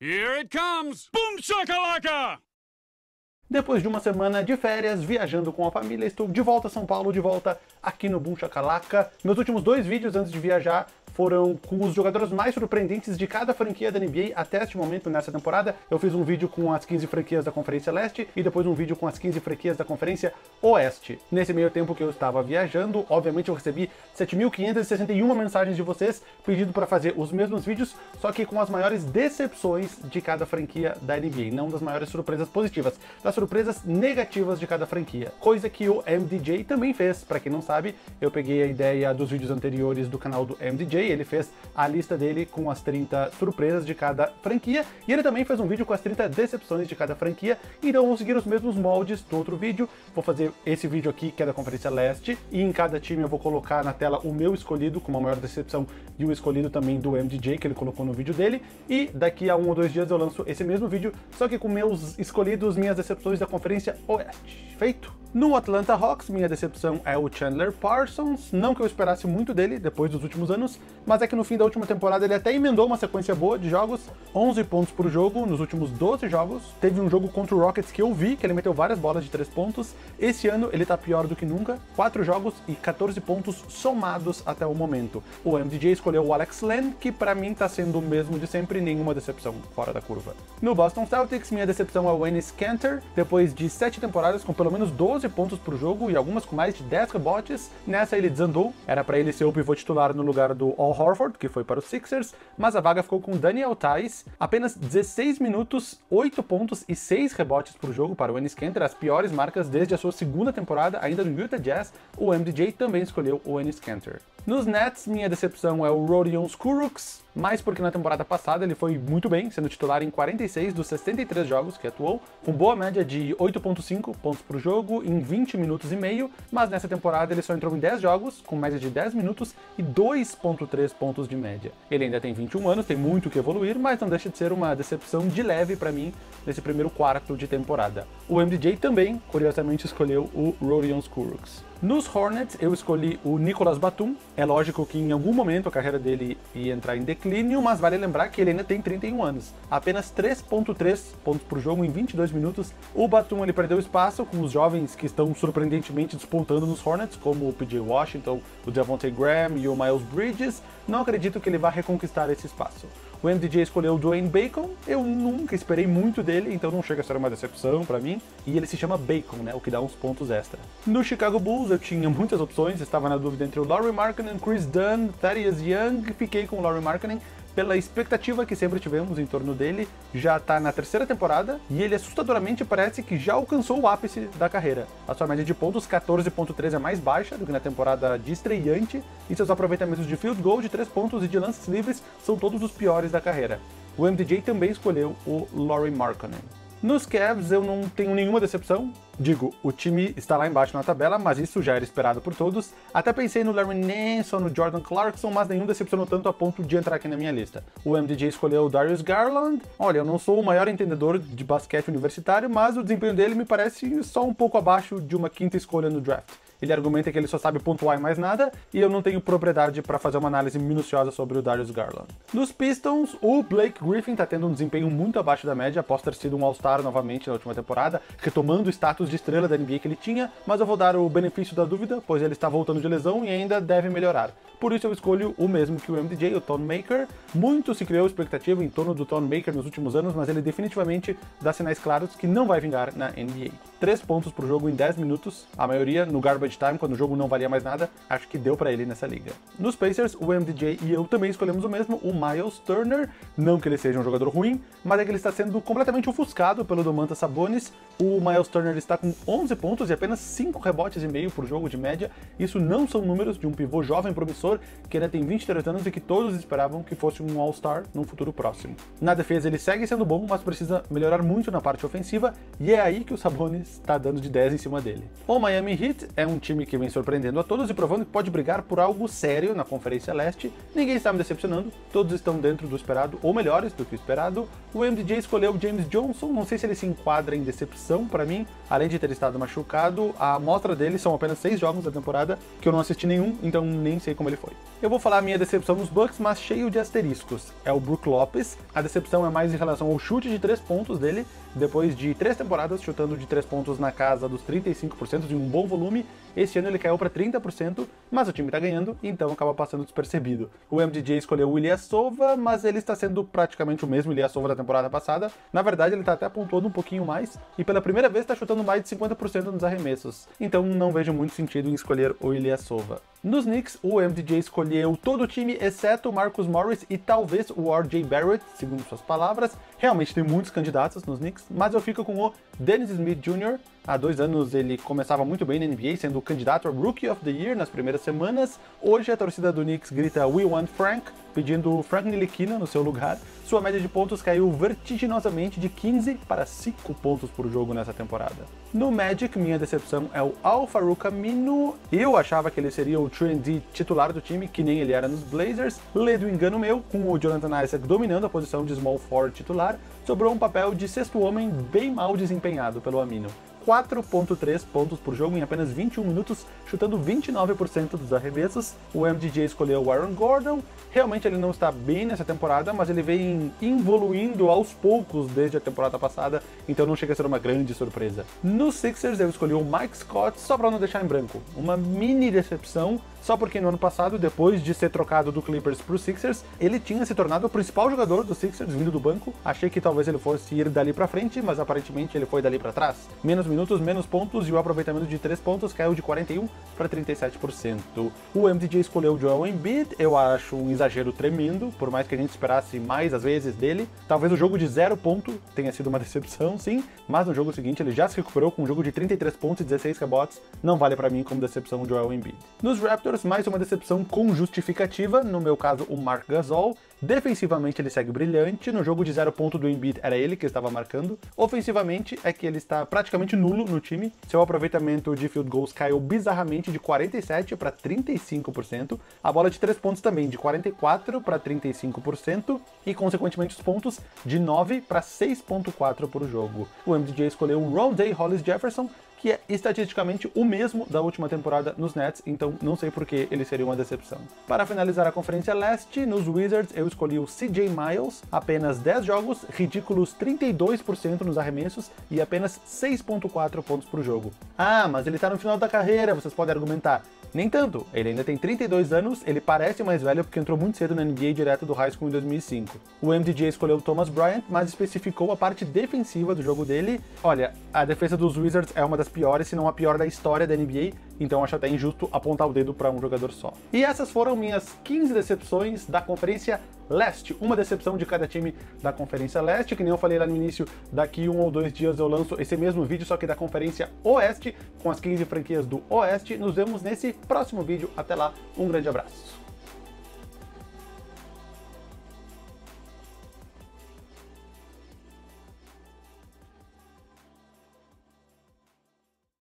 Here it comes! Boom shakalaka! Depois de uma semana de férias, viajando com a família, estou de volta a São Paulo, de volta aqui no Boom. Meus últimos dois vídeos antes de viajar foram com os jogadores mais surpreendentes de cada franquia da NBA até este momento nessa temporada. Eu fiz um vídeo com as 15 franquias da Conferência Leste e depois um vídeo com as 15 franquias da Conferência Oeste. Nesse meio tempo que eu estava viajando, obviamente eu recebi 7.561 mensagens de vocês pedindo para fazer os mesmos vídeos, só que com as maiores decepções de cada franquia da NBA, não das maiores surpresas positivas, das surpresas negativas de cada franquia. Coisa que o MDJ também fez. Para quem não sabe, eu peguei a ideia dos vídeos anteriores do canal do MDJ ele fez a lista dele com as 30 surpresas de cada franquia, e ele também fez um vídeo com as 30 decepções de cada franquia, então vou seguir os mesmos moldes do outro vídeo, vou fazer esse vídeo aqui, que é da Conferência Leste, e em cada time eu vou colocar na tela o meu escolhido como a maior decepção, e o escolhido também do MDJ, que ele colocou no vídeo dele, e daqui a um ou dois dias eu lanço esse mesmo vídeo, só que com meus escolhidos, minhas decepções da Conferência Oeste. Feito? No Atlanta Hawks, minha decepção é o Chandler Parsons, não que eu esperasse muito dele depois dos últimos anos, mas é que no fim da última temporada ele até emendou uma sequência boa de jogos, 11 pontos por jogo nos últimos 12 jogos. Teve um jogo contra o Rockets que eu vi, que ele meteu várias bolas de 3 pontos. Esse ano ele tá pior do que nunca, 4 jogos e 14 pontos somados até o momento. O MDJ escolheu o Alex Len, que para mim tá sendo o mesmo de sempre, nenhuma decepção fora da curva. No Boston Celtics, minha decepção é o Ennis Cantor, depois de 7 temporadas com pelo menos 12 pontos por jogo e algumas com mais de 10 rebotes. Nessa ele desandou, era para ele ser o pivô titular no lugar do Al Horford, que foi para os Sixers, mas a vaga ficou com Daniel Tice, apenas 16 minutos, 8 pontos e 6 rebotes por jogo para o Ennis Kanter, as piores marcas desde a sua segunda temporada ainda no Utah Jazz. O MDJ também escolheu o Ennis Kanter. Nos Nets, minha decepção é o Rodion Skuruks, mais porque na temporada passada ele foi muito bem, sendo titular em 46 dos 63 jogos que atuou, com boa média de 8.5 pontos por jogo em 20 minutos e meio, mas nessa temporada ele só entrou em 10 jogos, com média de 10 minutos e 2.3 pontos de média. Ele ainda tem 21 anos, tem muito que evoluir, mas não deixa de ser uma decepção de leve para mim nesse primeiro quarto de temporada. O MDJ também, curiosamente, escolheu o Rodion Skuruks. Nos Hornets, eu escolhi o Nicolas Batum. É lógico que em algum momento a carreira dele ia entrar em declínio, mas vale lembrar que ele ainda tem 31 anos. Apenas 3.3 pontos por jogo em 22 minutos. O Batum ele perdeu espaço com os jovens que estão surpreendentemente despontando nos Hornets, como o PJ Washington, o Devontae Graham e o Miles Bridges. Não acredito que ele vá reconquistar esse espaço. O MDJ escolheu o Dwayne Bacon, eu nunca esperei muito dele, então não chega a ser uma decepção para mim. E ele se chama Bacon, né, o que dá uns pontos extra. No Chicago Bulls eu tinha muitas opções, estava na dúvida entre o Laurie Markkinen, Chris Dunn, Thaddeus Young, fiquei com o Laurie Markkinen pela expectativa que sempre tivemos em torno dele, já está na terceira temporada e ele assustadoramente parece que já alcançou o ápice da carreira. A sua média de pontos, 14.3, é mais baixa do que na temporada de estreante e seus aproveitamentos de field goal, de 3 pontos e de lances livres são todos os piores da carreira. O MDJ também escolheu o Laurie Markkanen. Nos Cavs eu não tenho nenhuma decepção. Digo, o time está lá embaixo na tabela, mas isso já era esperado por todos. Até pensei no Larry Nance no Jordan Clarkson, mas nenhum decepcionou tanto a ponto de entrar aqui na minha lista. O MDJ escolheu o Darius Garland. Olha, eu não sou o maior entendedor de basquete universitário, mas o desempenho dele me parece só um pouco abaixo de uma quinta escolha no draft. Ele argumenta que ele só sabe pontuar e mais nada, e eu não tenho propriedade para fazer uma análise minuciosa sobre o Darius Garland. Nos Pistons, o Blake Griffin está tendo um desempenho muito abaixo da média, após ter sido um All-Star novamente na última temporada, retomando o status de estrela da NBA que ele tinha, mas eu vou dar o benefício da dúvida, pois ele está voltando de lesão e ainda deve melhorar. Por isso eu escolho o mesmo que o MDJ, o Tone Maker. Muito se criou expectativa em torno do Tone Maker nos últimos anos, mas ele definitivamente dá sinais claros que não vai vingar na NBA. 3 pontos por jogo em 10 minutos, a maioria no garbage time, quando o jogo não valia mais nada, acho que deu para ele nessa liga. Nos Pacers, o MDJ e eu também escolhemos o mesmo, o Miles Turner. Não que ele seja um jogador ruim, mas é que ele está sendo completamente ofuscado pelo Domantas Sabonis. O Miles Turner está com 11 pontos e apenas 5 rebotes e meio por jogo de média. Isso não são números de um pivô jovem promissor que ainda tem 23 anos e que todos esperavam que fosse um All-Star num futuro próximo. Na defesa ele segue sendo bom, mas precisa melhorar muito na parte ofensiva e é aí que o Sabonis está dando de 10 em cima dele. O Miami Heat é um time que vem surpreendendo a todos e provando que pode brigar por algo sério na Conferência Leste. Ninguém está me decepcionando, todos estão dentro do esperado ou melhores do que o esperado. O MDJ escolheu James Johnson, não sei se ele se enquadra em decepção para mim, além de ter estado machucado, a amostra dele são apenas seis jogos da temporada, que eu não assisti nenhum, então nem sei como ele foi. Eu vou falar a minha decepção nos Bucks, mas cheio de asteriscos. É o Brook Lopes, a decepção é mais em relação ao chute de três pontos dele, depois de três temporadas chutando de três pontos na casa dos 35% de um bom volume, este ano ele caiu para 30%, mas o time tá ganhando, então acaba passando despercebido. O MDJ escolheu o Ilyasova, mas ele está sendo praticamente o mesmo Ilyasova da temporada passada. Na verdade, ele tá até pontuando um pouquinho mais, e pela primeira vez está chutando mais de 50% nos arremessos. Então não vejo muito sentido em escolher o Ilyasova. Nos Knicks, o MDJ escolheu todo o time, exceto Marcus Morris e talvez o RJ Barrett, segundo suas palavras. Realmente tem muitos candidatos nos Knicks, mas eu fico com o Dennis Smith Jr. Há dois anos ele começava muito bem na NBA, sendo o candidato a Rookie of the Year nas primeiras semanas. Hoje a torcida do Knicks grita We want Frank, pedindo Frank Ntilikina no seu lugar. Sua média de pontos caiu vertiginosamente de 15 para 5 pontos por jogo nessa temporada. No Magic, minha decepção é o Al Farouk Aminu. Eu achava que ele seria o trendy titular do time, que nem ele era nos Blazers. Ledo engano meu, com o Jonathan Isaac dominando a posição de small forward titular, sobrou um papel de sexto homem bem mal desempenhado pelo Amino. 4.3 pontos por jogo em apenas 21 minutos, chutando 29% dos arremessos. O MDJ escolheu o Aaron Gordon. Realmente ele não está bem nessa temporada, mas ele vem evoluindo aos poucos desde a temporada passada, então não chega a ser uma grande surpresa. No Sixers eu escolhi o Mike Scott só para não deixar em branco. Uma mini decepção, só porque no ano passado, depois de ser trocado do Clippers para o Sixers, ele tinha se tornado o principal jogador do Sixers vindo do banco. Achei que talvez ele fosse ir dali para frente, mas aparentemente ele foi dali para trás. Menos minutos, menos pontos e o aproveitamento de 3 pontos caiu de 41 para 37%. O MDJ escolheu o Joel Embiid, eu acho um exagero tremendo, por mais que a gente esperasse mais às vezes dele. Talvez o jogo de zero ponto tenha sido uma decepção, sim, mas no jogo seguinte ele já se recuperou com um jogo de 33 pontos e 16 rebotes, não vale para mim como decepção o Joel Embiid. Nos Raptors, mais uma decepção com justificativa, no meu caso o Mark Gasol, Defensivamente ele segue brilhante, no jogo de zero ponto do Embiid era ele que estava marcando. Ofensivamente é que ele está praticamente nulo no time, seu aproveitamento de field goals caiu bizarramente de 47 para 35%, a bola de três pontos também de 44 para 35% e consequentemente os pontos de 9 para 6.4 por jogo. O MDJ escolheu o Rondé Hollis Jefferson, que é estatisticamente o mesmo da última temporada nos Nets, então não sei por que ele seria uma decepção. Para finalizar a Conferência Leste, nos Wizards eu escolhi o CJ Miles, apenas 10 jogos, ridículos 32% nos arremessos e apenas 6.4 pontos por jogo. Ah, mas ele tá no final da carreira, vocês podem argumentar. Nem tanto, ele ainda tem 32 anos, ele parece mais velho porque entrou muito cedo na NBA direto do high school em 2005. O MDJ escolheu Thomas Bryant, mas especificou a parte defensiva do jogo dele. Olha, a defesa dos Wizards é uma das piores, se não a pior da história da NBA, então acho até injusto apontar o dedo para um jogador só. E essas foram minhas 15 decepções da Conferência Leste, uma decepção de cada time da Conferência Leste, que nem eu falei lá no início, daqui um ou dois dias eu lanço esse mesmo vídeo, só que da Conferência Oeste, com as 15 franquias do Oeste. Nos vemos nesse próximo vídeo. Até lá, um grande abraço.